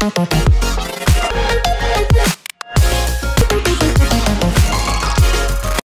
Thank you.